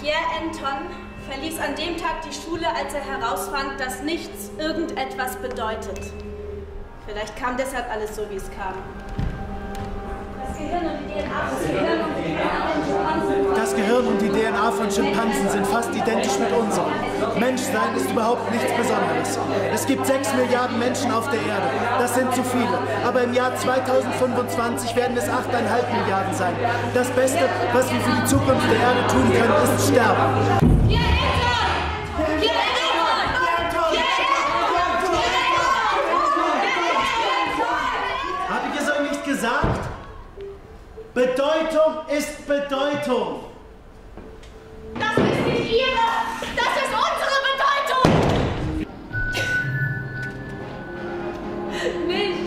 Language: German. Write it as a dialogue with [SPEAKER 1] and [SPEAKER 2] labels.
[SPEAKER 1] Pierre Anton verließ an dem Tag die Schule, als er herausfand, dass nichts irgendetwas bedeutet. Vielleicht kam deshalb alles so, wie es kam. Das Gehirn und die DNA,
[SPEAKER 2] von Schimpansen sind fast identisch mit unserem. Menschsein ist überhaupt nichts Besonderes. Es gibt sechs Milliarden Menschen auf der Erde. Das sind zu viele. Aber im Jahr 2025 werden es 8,5 Milliarden sein. Das Beste, was wir für die Zukunft der Erde tun können, ist sterben. Habe ich es euch nicht gesagt? Bedeutung ist Bedeutung. Beijo.